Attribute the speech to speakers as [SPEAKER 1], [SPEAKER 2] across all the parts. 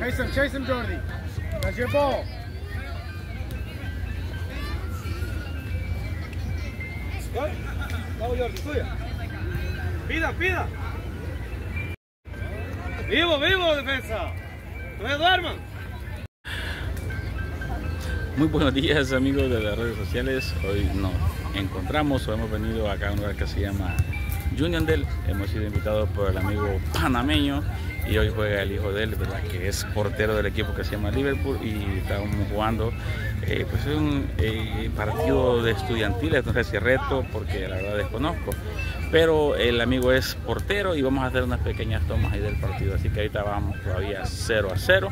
[SPEAKER 1] Chase him, chase him, Jordi. That's your ball.
[SPEAKER 2] Vamos, Jordi, tuya. Pida, pida. Vivo, vivo, defensa. No me duerman.
[SPEAKER 3] Muy buenos días amigos de las redes sociales. Hoy nos encontramos o hemos venido acá a un lugar que se llama Uniondale. Hemos sido invitados por el amigo panameño y hoy juega el hijo de él, ¿verdad? que es portero del equipo que se llama Liverpool y estamos jugando eh, pues un eh, partido de estudiantiles, sé si reto porque la verdad desconozco. Pero el amigo es portero y vamos a hacer unas pequeñas tomas ahí del partido. Así que ahorita vamos todavía 0 a 0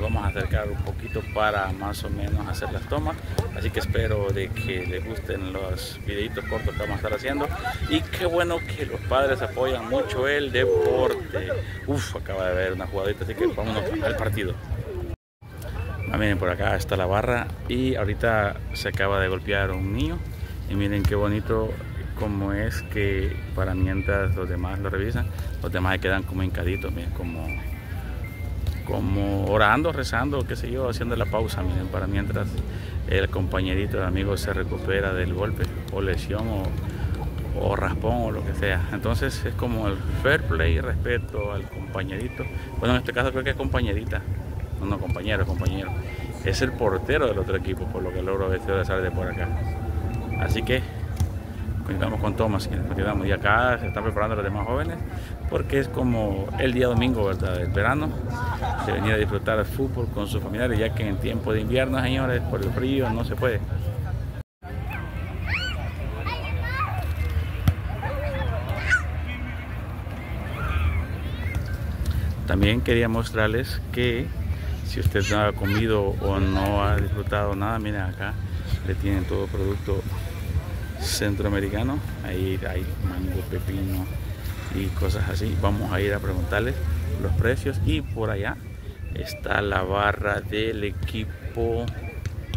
[SPEAKER 3] vamos a acercar un poquito para más o menos hacer las tomas. Así que espero de que les gusten los videitos cortos que vamos a estar haciendo. Y qué bueno que los padres apoyan mucho el deporte. Uf, acaba de ver una jugadita así que vámonos al partido. Ah, miren por acá está la barra y ahorita se acaba de golpear un niño. Y miren qué bonito como es que para mientras los demás lo revisan los demás se quedan como hincaditos miren como como orando, rezando, qué sé yo, haciendo la pausa, miren, para mientras el compañerito, el amigo se recupera del golpe o lesión o, o raspón o lo que sea. Entonces es como el fair play, respeto al compañerito. Bueno, en este caso creo que es compañerita, no, no compañero, compañero. Es el portero del otro equipo, por lo que logro ver de salir de por acá. Así que continuamos con Thomas, continuamos. Y acá se están preparando los demás jóvenes porque es como el día domingo, ¿verdad? Del verano, de venir a disfrutar el fútbol con sus familiares, ya que en tiempo de invierno, señores, por el frío no se puede. También quería mostrarles que si usted no ha comido o no ha disfrutado nada, miren acá, le tienen todo producto centroamericano. Ahí hay mango, pepino y cosas así. Vamos a ir a preguntarles los precios y por allá está la barra del equipo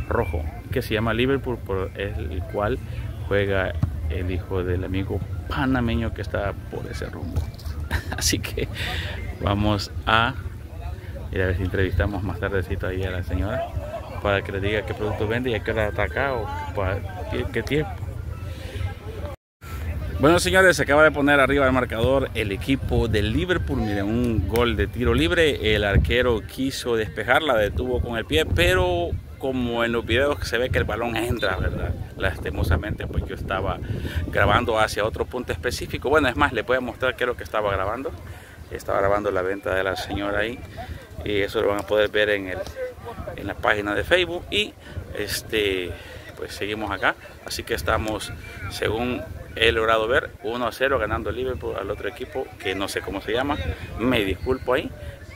[SPEAKER 3] rojo que se llama Liverpool, por el cual juega el hijo del amigo panameño que está por ese rumbo. Así que vamos a ir a ver si entrevistamos más tardecito ahí a la señora para que le diga qué producto vende y a qué hora ataca o para qué tiempo. Bueno señores, se acaba de poner arriba del marcador el equipo del Liverpool. Miren, un gol de tiro libre. El arquero quiso despejarla, detuvo con el pie, pero como en los videos se ve que el balón entra, ¿verdad? Lastimosamente, pues yo estaba grabando hacia otro punto específico. Bueno, es más, le voy a mostrar qué es lo que estaba grabando. Estaba grabando la venta de la señora ahí. Y eso lo van a poder ver en, el, en la página de Facebook. Y este, pues seguimos acá. Así que estamos, según he logrado ver 1 a 0 ganando el Liverpool al otro equipo que no sé cómo se llama, me disculpo ahí,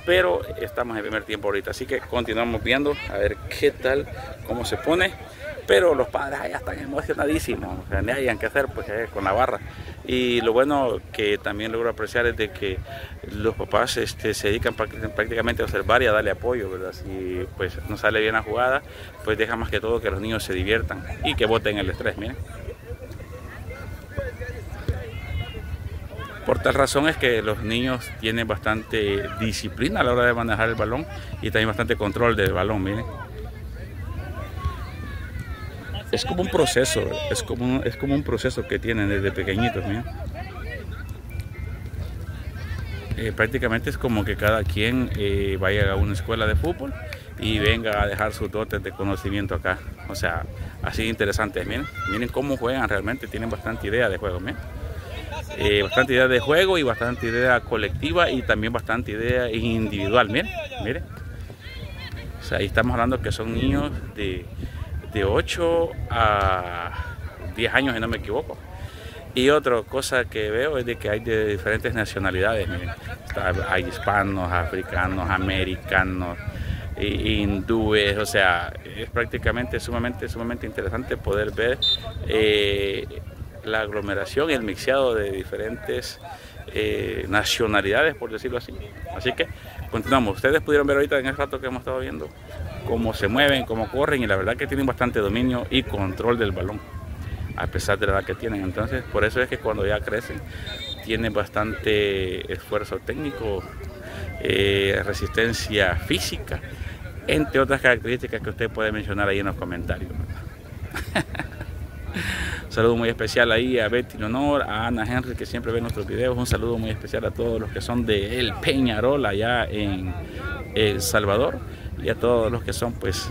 [SPEAKER 3] pero estamos en primer tiempo ahorita, así que continuamos viendo a ver qué tal, cómo se pone, pero los padres ya están emocionadísimos, o sea, ni hayan que hacer pues eh, con la barra. Y lo bueno que también logro apreciar es de que los papás este, se dedican prácticamente a observar y a darle apoyo, ¿verdad? Si pues no sale bien la jugada, pues deja más que todo que los niños se diviertan y que voten el estrés, miren. Por tal razón es que los niños tienen bastante disciplina a la hora de manejar el balón y también bastante control del balón, miren. Es como un proceso, es como un, es como un proceso que tienen desde pequeñitos, miren. Eh, prácticamente es como que cada quien eh, vaya a una escuela de fútbol y venga a dejar sus dotes de conocimiento acá. O sea, así interesante, miren, miren cómo juegan realmente, tienen bastante idea de juego, miren. Eh, bastante idea de juego y bastante idea colectiva y también bastante idea individual. Miren, miren. O sea, ahí estamos hablando que son niños de, de 8 a 10 años, si no me equivoco. Y otra cosa que veo es de que hay de diferentes nacionalidades. Miren. hay hispanos, africanos, americanos, hindúes, o sea, es prácticamente sumamente, sumamente interesante poder ver eh, la aglomeración el mixeado de diferentes eh, nacionalidades, por decirlo así. Así que continuamos. Ustedes pudieron ver ahorita en el rato que hemos estado viendo cómo se mueven, cómo corren y la verdad que tienen bastante dominio y control del balón, a pesar de la edad que tienen. Entonces, por eso es que cuando ya crecen, tienen bastante esfuerzo técnico, eh, resistencia física, entre otras características que usted puede mencionar ahí en los comentarios. Un saludo muy especial ahí a Betty Leonor, a Ana Henry que siempre ve nuestros videos. Un saludo muy especial a todos los que son de El Peñarol allá en El Salvador y a todos los que son pues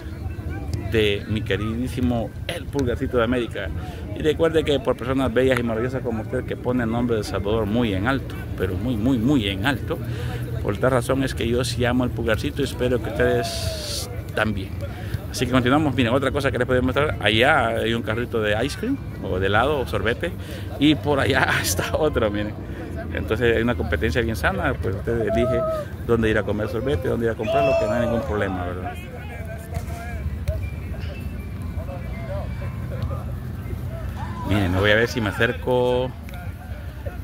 [SPEAKER 3] de mi queridísimo El Pulgarcito de América. Y recuerde que por personas bellas y maravillosas como usted que pone el nombre de Salvador muy en alto, pero muy, muy, muy en alto, por tal razón es que yo sí amo el Pulgarcito y espero que ustedes también. Así que continuamos. Miren, otra cosa que les puedo mostrar. Allá hay un carrito de ice cream o de helado o sorbete. Y por allá está otro, miren. Entonces hay una competencia bien sana. Pues usted elige dónde ir a comer sorbete, dónde ir a comprarlo, que no hay ningún problema, ¿verdad? Miren, voy a ver si me acerco.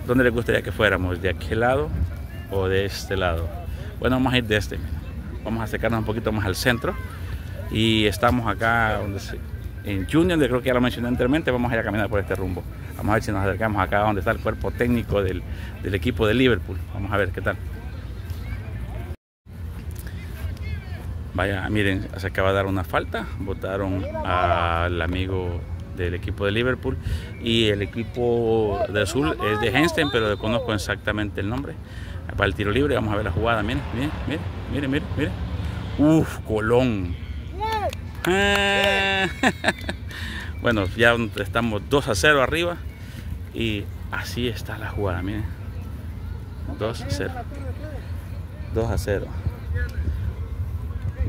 [SPEAKER 3] ¿Dónde les gustaría que fuéramos? ¿De aquel lado o de este lado? Bueno, vamos a ir de este. Vamos a acercarnos un poquito más al centro y estamos acá donde en Junior, creo que ya lo mencioné anteriormente, vamos a ir a caminar por este rumbo. Vamos a ver si nos acercamos acá donde está el cuerpo técnico del, del equipo de Liverpool. Vamos a ver qué tal. Vaya, miren, se acaba de dar una falta. Votaron al amigo del equipo de Liverpool y el equipo de azul es de Henstein, pero conozco exactamente el nombre. Para el tiro libre, vamos a ver la jugada. Miren, miren, miren, miren. miren. Uf, Colón. Ah. bueno, ya estamos 2 a 0 arriba y así está la jugada, miren. 2 a 0. 2 a 0.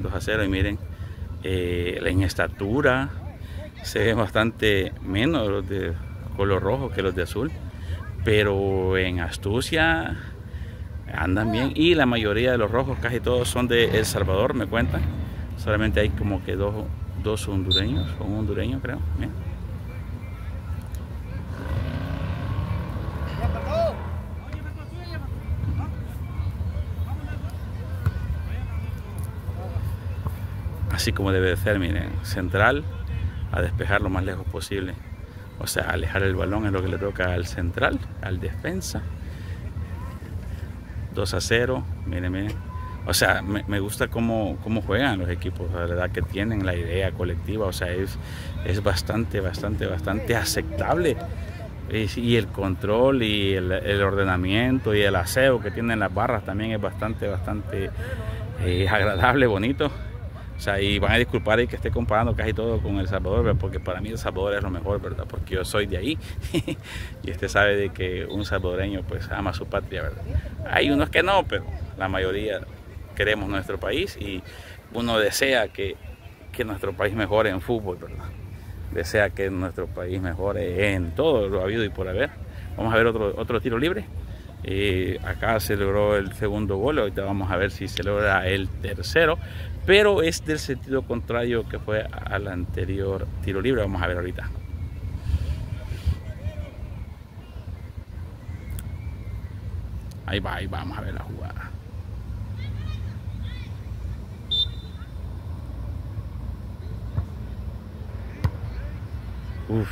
[SPEAKER 3] 2 a 0 y miren, eh, en estatura se ve bastante menos los de color rojo que los de azul, pero en astucia andan bien y la mayoría de los rojos, casi todos son de El Salvador, me cuentan Solamente hay como que dos, dos hondureños, o un hondureño creo. Así como debe de ser, miren, central a despejar lo más lejos posible. O sea, alejar el balón es lo que le toca al central, al defensa. 2 a 0, miren, miren o sea, me, gusta cómo, cómo, juegan los equipos, la verdad que tienen la idea colectiva, o sea, es, es bastante, bastante, bastante aceptable. Y, el control y el, ordenamiento y el aseo que tienen las barras también es bastante, bastante eh, agradable, bonito. O sea, y van a disculpar y que esté comparando casi todo con El Salvador, porque para mí El Salvador es lo mejor, ¿verdad? Porque yo soy de ahí y usted sabe de que un salvadoreño pues ama su patria, ¿verdad? Hay unos que no, pero la mayoría queremos nuestro país y uno desea que, nuestro país mejore en fútbol, ¿verdad? Desea que nuestro país mejore en todo lo habido y por haber. Vamos a ver otro, otro tiro libre. Eh, acá se logró el segundo gol, ahorita vamos a ver si se logra el tercero, pero es del sentido contrario que fue al anterior tiro libre, vamos a ver ahorita. Ahí va, ahí vamos a ver la jugada. Uf.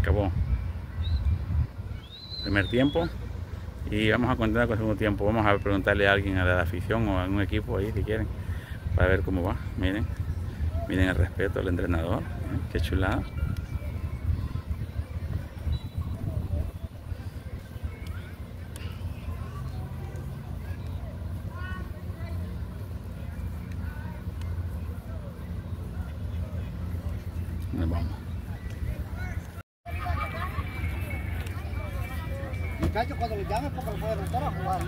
[SPEAKER 3] Acabó. Primer tiempo. Y vamos a continuar con el segundo tiempo. Vamos a preguntarle a alguien a la afición o a un equipo ahí que quieren. Para ver cómo va. Miren. Miren el respeto al entrenador. ¿eh? Qué chulada.
[SPEAKER 1] Muchachos, cuando le llames porque lo puede rentar a jugar, ahí.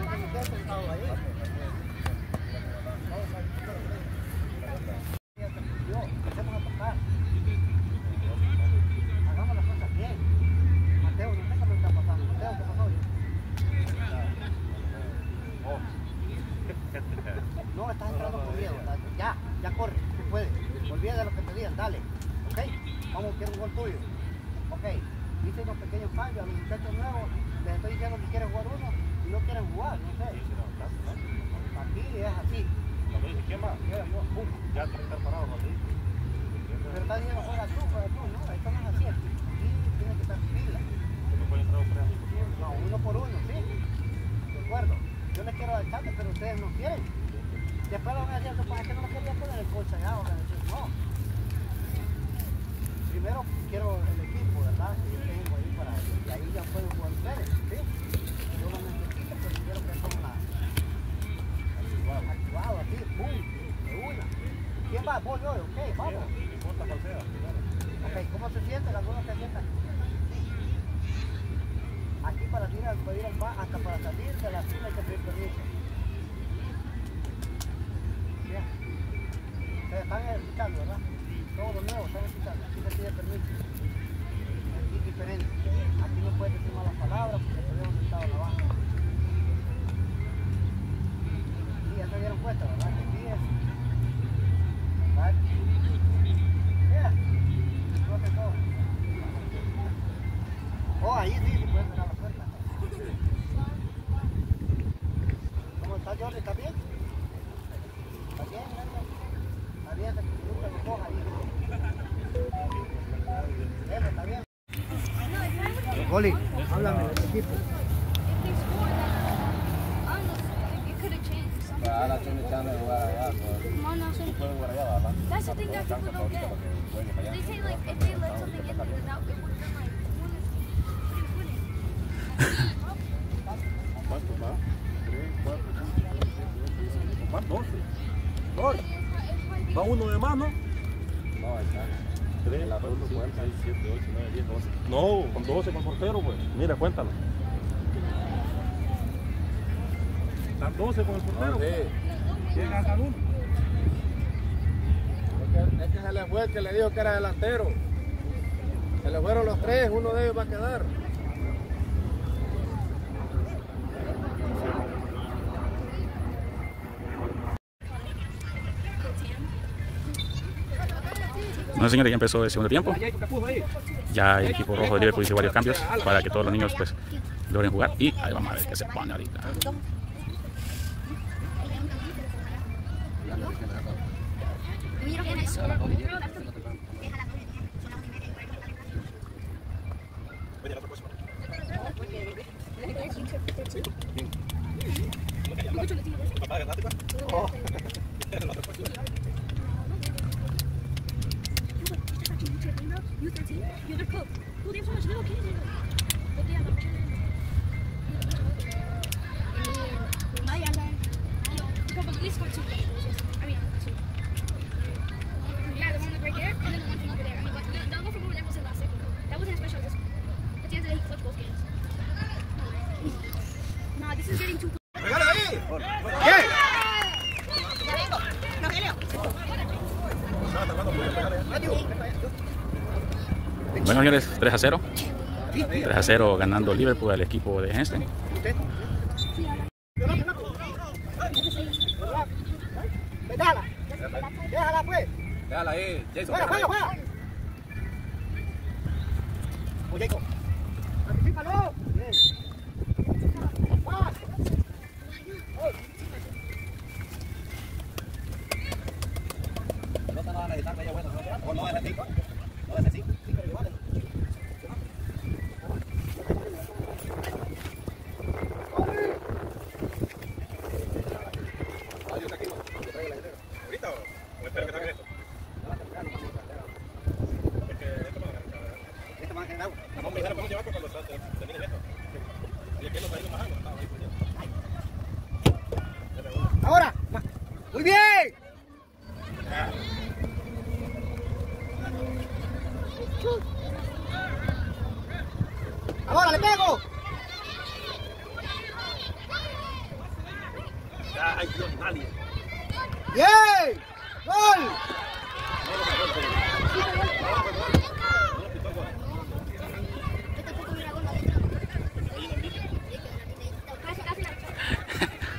[SPEAKER 1] Empecemos a tocar. Hagamos las cosas bien. Mateo, no sé qué me está pasando. Mateo, ¿qué pasó? No, estás entrando con miedo. Ya, ya corre, tú puedes. Olvídate de lo que te digan, dale. ¿Ok? Vamos, quiero un gol tuyo. Ok. Hice unos pequeños cambios a los muchachos nuevos les estoy diciendo que quiere jugar uno, y no quieren jugar, no sé. Aquí es así.
[SPEAKER 4] Cuando dice, ¿quién va? ¿Qué? No, ya tiene que estar parado.
[SPEAKER 1] Pero está diciendo, juega tú, juega tú, no, esto no es así. Aquí tiene que estar pila.
[SPEAKER 4] No puede entrar por ahí.
[SPEAKER 1] No, uno por uno, sí. De acuerdo. Yo les quiero dar chance, pero ustedes no quieren. Después van a decir, ¿para qué no lo quería poner el coche allá? No. Primero quiero el equipo, ¿verdad? Que yo tengo ahí para y ahí ya pueden jugar ustedes, va? Vos, yo, ok, vamos. Ok, ¿cómo se siente? Dos se sientan. Aquí para ir al, para ir al bar, hasta para salir de la fila que pedir permiso. Se están escuchando, ¿verdad? Todos los nuevos están escuchando. Aquí se pide permiso. Aquí es diferente. Aquí no puedes decir malas palabras porque te veo sentado en la banca. Sí, ya se dieron cuenta, ¿verdad? Que. ¿Verdad? Mira. No hace todo. Oh, ahí sí, sí puedes cerrar la puerta. ¿Cómo está Jordi? ¿Está bien? ¿Está bien? Está bien, se ahí. Eso, está bien. Goli, háblame del equipo.
[SPEAKER 5] If they score that, I don't know, it could have changed. Some
[SPEAKER 6] Pues ahora estoy echando a jugar allá, pues,
[SPEAKER 5] Come on now, son-
[SPEAKER 6] puedo jugar allá, ¿verdad?
[SPEAKER 5] They say
[SPEAKER 4] uno de más, ¿no?
[SPEAKER 6] Ahí está.
[SPEAKER 4] Tres,
[SPEAKER 6] La
[SPEAKER 4] cuatro,
[SPEAKER 6] ruta
[SPEAKER 4] cinco,
[SPEAKER 6] cuenta.
[SPEAKER 4] seis, siete, ocho, nueve, diez, doce. No, con doce con el portero, pues. Mira, cuéntalo. Están doce con el portero.
[SPEAKER 6] Sí.
[SPEAKER 4] Llegan a uno.
[SPEAKER 6] Es que, es que se le fue el que le dijo que era delantero. Se le fueron los tres, uno de ellos va a quedar.
[SPEAKER 3] Bueno, señores, ya empezó el segundo tiempo. Ya el equipo rojo de Liverpool hizo varios cambios para que todos los niños pues logren jugar. Y ahí vamos a ver qué se pone ahorita. 哦。3 a 0. 3 a 0 ganando Liverpool al equipo de Hensten.
[SPEAKER 1] Déjala. Déjala pues.
[SPEAKER 6] Déjala ahí, Jason.
[SPEAKER 1] Juega, juega, juega. Oye, Jacob. Anticípalo. Bien. Juega.
[SPEAKER 6] No te van a necesitar media vuelta, ¿no? O no es así. No es así.
[SPEAKER 1] Este va a generar agua. Ahora. ma- Muy bien. Ahora le pego.
[SPEAKER 4] Ay, Dios, nadie.
[SPEAKER 1] Bien. Gol.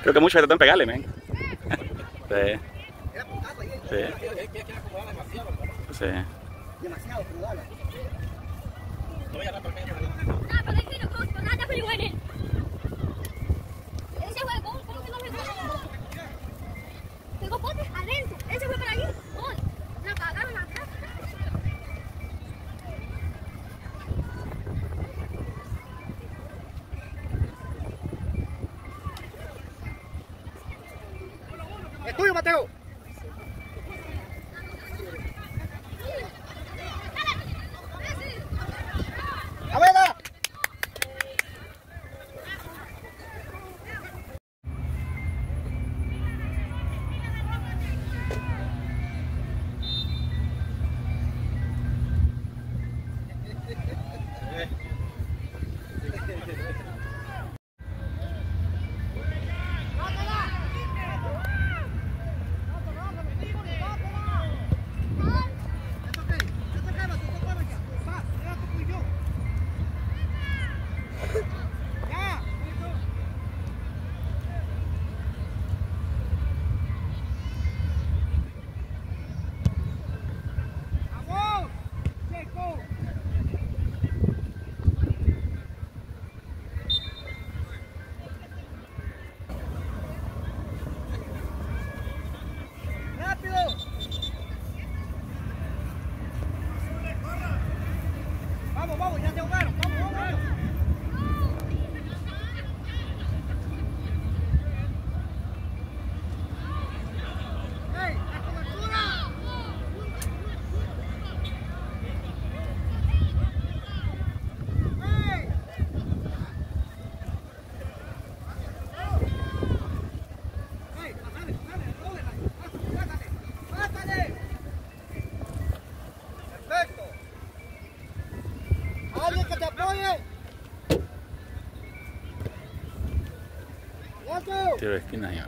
[SPEAKER 3] Creo que muchos tratan de pegarle, men. Sí, sí, sí.
[SPEAKER 1] Demasiado, pero dale.
[SPEAKER 5] Nah, but they clean up close, but not that pretty went in.
[SPEAKER 1] ¡Alguien que te apoye! ¡Listo!
[SPEAKER 3] Tiro de esquina ya.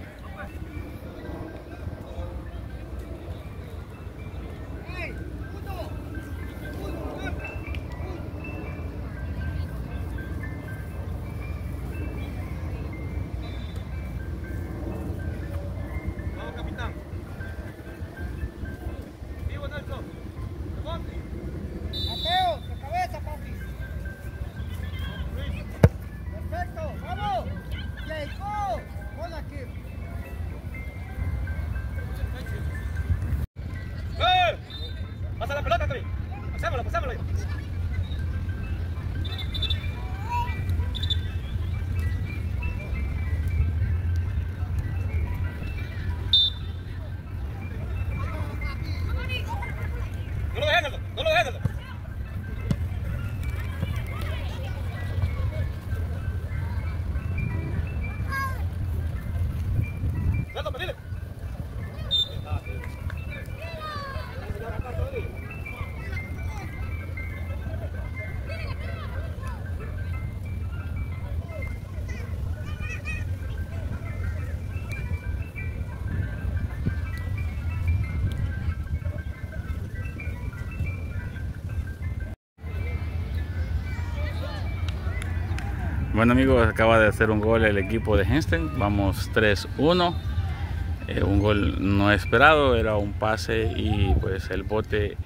[SPEAKER 3] Bueno amigos, acaba de hacer un gol el equipo de Hensten. Vamos 3-1. Eh, un gol no esperado, era un pase y pues el bote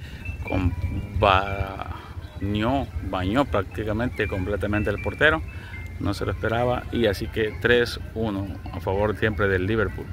[SPEAKER 3] con bañó, bañó prácticamente completamente el portero. No se lo esperaba y así que 3-1 a favor siempre del Liverpool.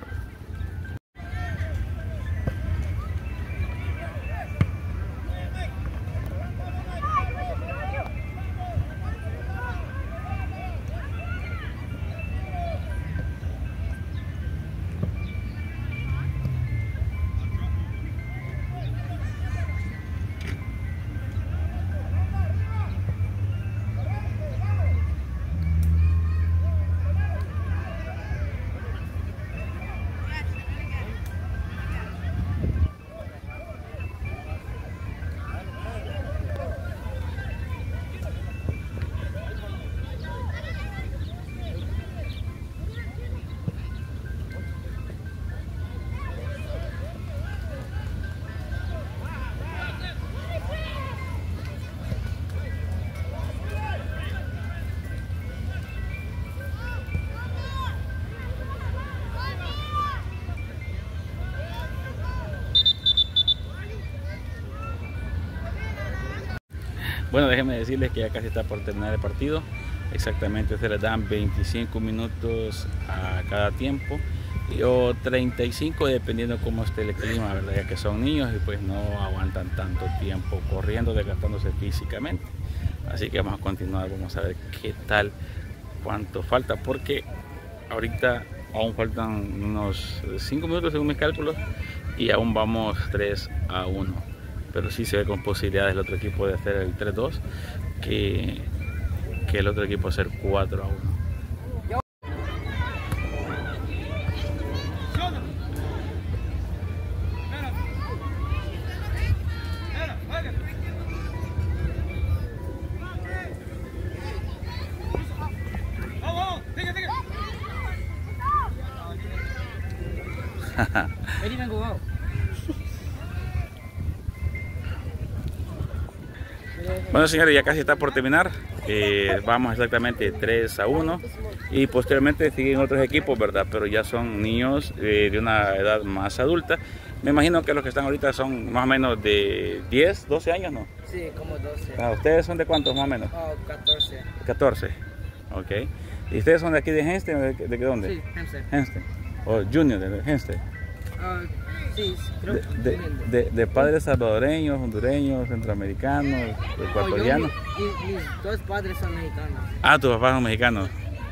[SPEAKER 3] Bueno, déjenme decirles que ya casi está por terminar el partido. Exactamente se les dan 25 minutos a cada tiempo o 35 dependiendo cómo esté el clima, ¿verdad? Ya que son niños y pues no aguantan tanto tiempo corriendo, desgastándose físicamente. Así que vamos a continuar, vamos a ver qué tal, cuánto falta, porque ahorita aún faltan unos 5 minutos según mis cálculos y aún vamos 3 a 1. Pero sí se ve con posibilidades el otro equipo de hacer el 3-2 que, que el otro equipo hacer 4 a 1.
[SPEAKER 2] Vamos, vamos, sigue, sigue.
[SPEAKER 1] Vení, vengo.
[SPEAKER 3] Bueno señores, ya casi está por terminar. Eh, vamos exactamente 3 a 1 y posteriormente siguen otros equipos, ¿verdad? Pero ya son niños eh, de una edad más adulta. Me imagino que los que están ahorita son más o menos de 10, 12 años, ¿no?
[SPEAKER 1] Sí, como 12.
[SPEAKER 3] Ah, ¿Ustedes son de cuántos más o menos?
[SPEAKER 1] Oh, 14.
[SPEAKER 3] 14. Ok. ¿Y ustedes son de aquí de Henston o de, de, dónde?
[SPEAKER 1] Sí, Hempstead.
[SPEAKER 3] Henston. O Junior de Henston.
[SPEAKER 1] Ah, sí, creo
[SPEAKER 3] De,
[SPEAKER 1] que
[SPEAKER 3] de, de- de padres salvadoreños, hondureños, centroamericanos, ecuatorianos.
[SPEAKER 1] Oh, yo, mi- mis dos padres son mexicanos.
[SPEAKER 3] Ah, tus papás son mexicanos.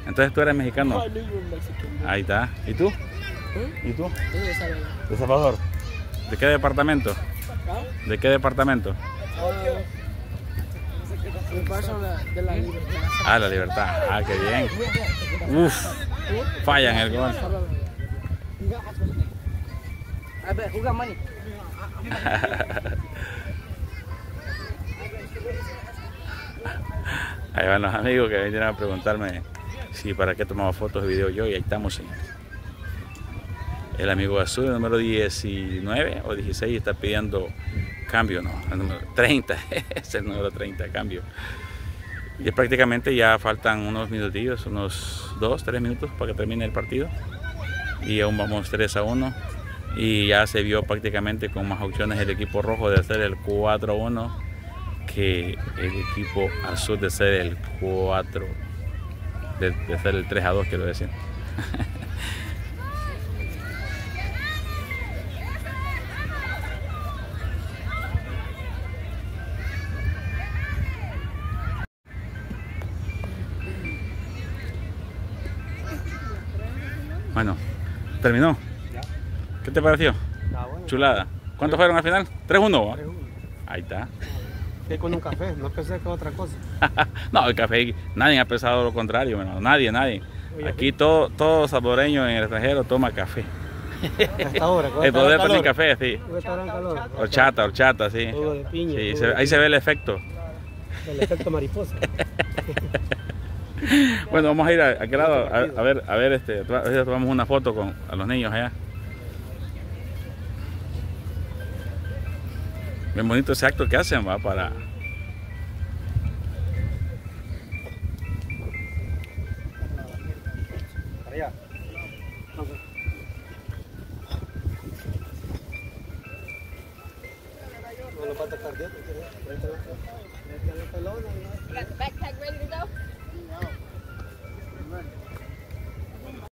[SPEAKER 3] Entonces tú eres mexicano. Ahí está. ¿Y tú? ¿Y tú?
[SPEAKER 1] Yo de Salvador.
[SPEAKER 3] De Salvador. ¿De qué departamento?
[SPEAKER 1] ¿Ah?
[SPEAKER 3] ¿De qué departamento?
[SPEAKER 1] Mi la- de la libertad.
[SPEAKER 3] Ah, la libertad. Ah, qué bien. Uf. Fallan el gol.
[SPEAKER 1] A ver, juga money.
[SPEAKER 3] Ahí van los amigos que vinieron a preguntarme si para qué tomaba fotos y videos yo y ahí estamos. El amigo azul, el número 19 o 16, está pidiendo cambio, no, el número 30, es el número 30, cambio. Y prácticamente ya faltan unos minutillos, unos 2, 3 minutos para que termine el partido. Y aún vamos 3 a 1. Y ya se vio prácticamente con más opciones el equipo rojo de hacer el 4 a 1 que el equipo azul de ser el 4, de, de ser el 3 a 2, quiero decir. Bueno, terminó. ¿Qué te pareció?
[SPEAKER 1] Está bueno.
[SPEAKER 3] Chulada. ¿Cuántos fueron al final? 3-1. ¿va? Ahí está.
[SPEAKER 1] Que con un café, no pensé que otra cosa.
[SPEAKER 3] no, el café, nadie ha pensado lo contrario, hermano. nadie, nadie. Aquí todo, todo salvadoreño en el extranjero toma café.
[SPEAKER 1] Hasta ahora.
[SPEAKER 3] El poder también café, sí.
[SPEAKER 1] calor.
[SPEAKER 3] Horchata, horchata, sí.
[SPEAKER 1] De piña.
[SPEAKER 3] Sí,
[SPEAKER 1] jugo
[SPEAKER 3] se-
[SPEAKER 1] de
[SPEAKER 3] ahí se ve el efecto.
[SPEAKER 1] El efecto mariposa.
[SPEAKER 3] Bueno, vamos a ir a, a a, a ver, a ver, este, a ver si tomamos una foto con a los niños allá. Bien bonito ese acto que hacen, va, para...
[SPEAKER 1] Allá. No lo falta cardíaco. Frente a la pelona.